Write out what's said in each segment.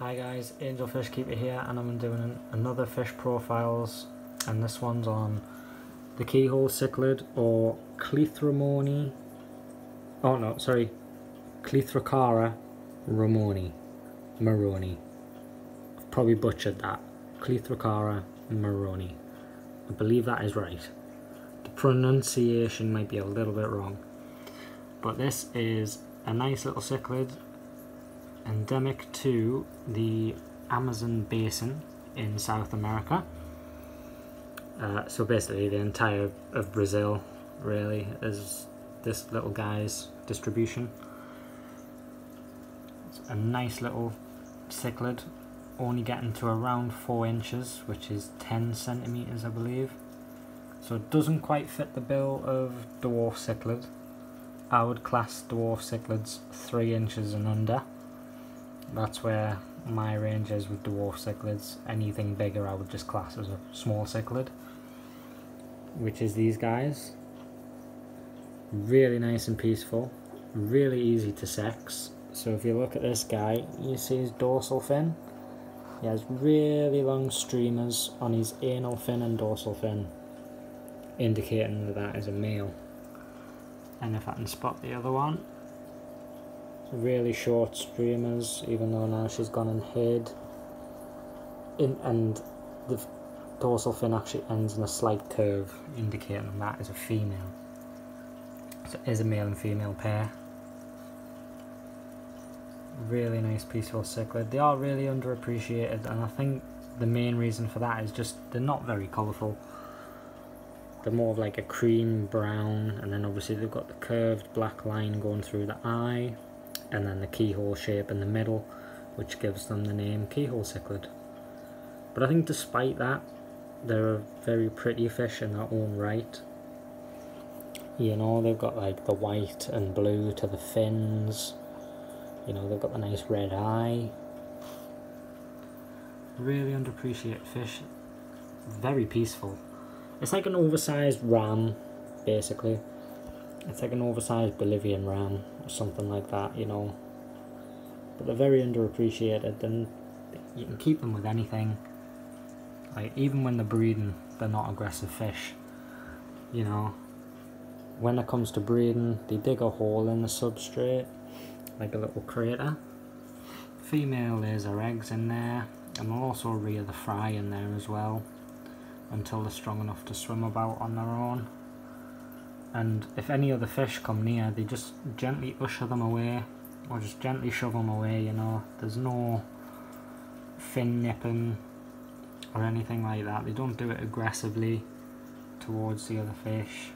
Hi guys, Angel Fish Keeper here and I'm doing another fish profiles and this one's on the keyhole cichlid or Cleithramoni oh no sorry Cleithracara ramoni maronii. Probably butchered that. Cleithracara maronii. I believe that is right. The pronunciation might be a little bit wrong but this is a nice little cichlid endemic to the Amazon basin in South America. Uh, so basically the entire of Brazil really is this little guy's distribution. It's a nice little cichlid, only getting to around 4 inches, which is 10 centimetres I believe. So it doesn't quite fit the bill of dwarf cichlid. I would class dwarf cichlids 3 inches and under that's where my range is with dwarf cichlids. Anything bigger I would just class as a small cichlid, which is these guys. Really nice and peaceful, really easy to sex. So if you look at this guy, you see his dorsal fin. He has really long streamers on his anal fin and dorsal fin, indicating that that is a male. And if I can spot the other one, really short streamers even though now she's gone and hid. In and the dorsal fin actually ends in a slight curve indicating that is a female. So it is a male and female pair. Really nice peaceful cichlid they are really underappreciated and I think the main reason for that is just they're not very colourful. They're more of like a cream brown and then obviously they've got the curved black line going through the eye and then the keyhole shape in the middle which gives them the name keyhole cichlid. But I think despite that they're a very pretty fish in their own right. You know, they've got like the white and blue to the fins. You know, they've got the nice red eye. Really underappreciated fish. Very peaceful. It's like an oversized ram, basically. It's like an oversized Bolivian ram or something like that, you know. But they're very underappreciated and you can keep them with anything. Like even when they're breeding, they're not aggressive fish. You know. When it comes to breeding, they dig a hole in the substrate, like a little crater. Female lays her eggs in there, and they'll also rear the fry in there as well, until they're strong enough to swim about on their own and if any other fish come near they just gently usher them away or just gently shove them away you know. There's no fin nipping or anything like that. They don't do it aggressively towards the other fish.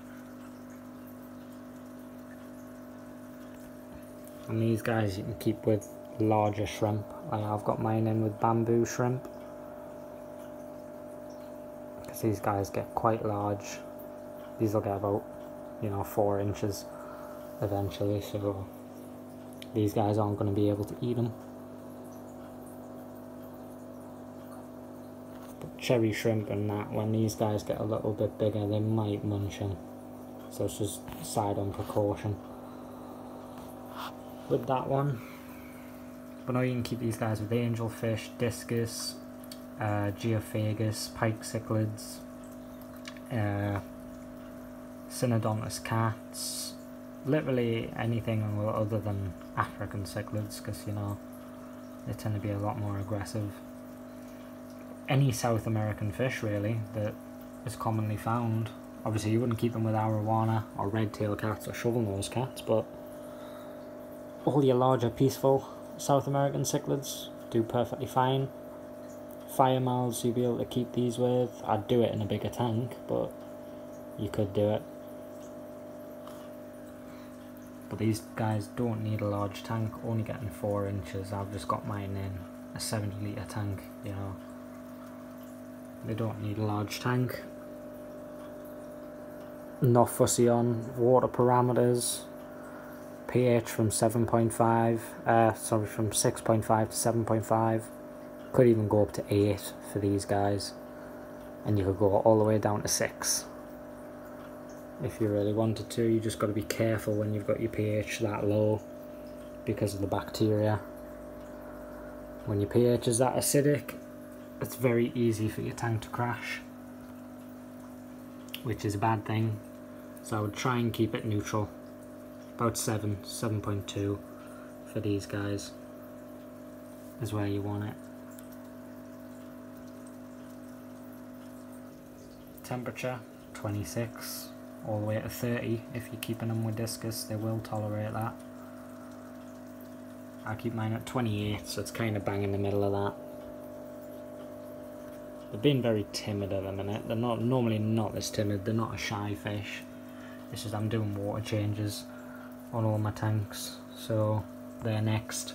And these guys you can keep with larger shrimp. Like I've got mine in with bamboo shrimp. Because these guys get quite large. These will get about you know four inches eventually so these guys aren't going to be able to eat them but cherry shrimp and that when these guys get a little bit bigger they might munch them so it's just side on precaution. With that one but now you can keep these guys with angelfish, discus, uh, geophagus, pike cichlids, uh, Synodontis cats, literally anything other than African cichlids because you know they tend to be a lot more aggressive. Any South American fish really that is commonly found. Obviously you wouldn't keep them with arowana or red-tailed cats or shovel-nosed cats but all your larger peaceful South American cichlids do perfectly fine. Fire mouths you'd be able to keep these with. I'd do it in a bigger tank but you could do it. But these guys don't need a large tank, only getting 4 inches. I've just got mine in a 70 litre tank, you know. They don't need a large tank. Not fussy on water parameters. pH from 7.5, uh, sorry, from 6.5 to 7.5. Could even go up to 8 for these guys. And you could go all the way down to 6 if you really wanted to. You just got to be careful when you've got your pH that low because of the bacteria. when your pH is that acidic, it's very easy for your tank to crash, which is a bad thing. So I would try and keep it neutral, about 7, 7.2 for these guys is where you want it. Temperature 26 all the way to 30 if you're keeping them with discus they will tolerate that. I keep mine at 28 so it's kind of bang in the middle of that. They're being very timid at the minute. They're not normally not this timid. They're not a shy fish. It's just I'm doing water changes on all my tanks. So they're next.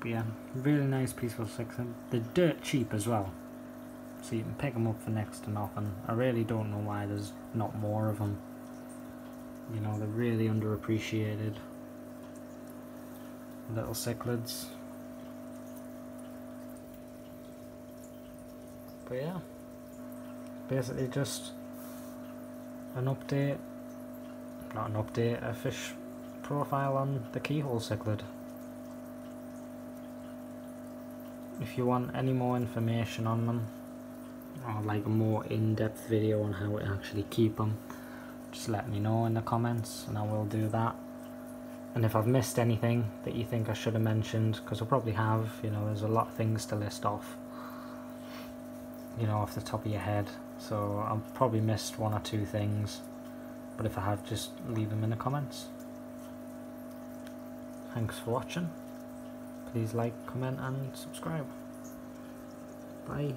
But yeah, really nice peaceful six. They're dirt cheap as well. So you can pick them up for next to nothing. I really don't know why there's not more of them. You know, they're really underappreciated. Little cichlids. But yeah, basically just an update, not an update, a fish profile on the keyhole cichlid. If you want any more information on them, or like a more in-depth video on how to actually keep them, just let me know in the comments and I will do that. And if I've missed anything that you think I should have mentioned, because I probably have, you know, there's a lot of things to list off you know, off the top of your head. So I've probably missed one or two things, but if I have, just leave them in the comments. Thanks for watching. Please like, comment and subscribe. Bye.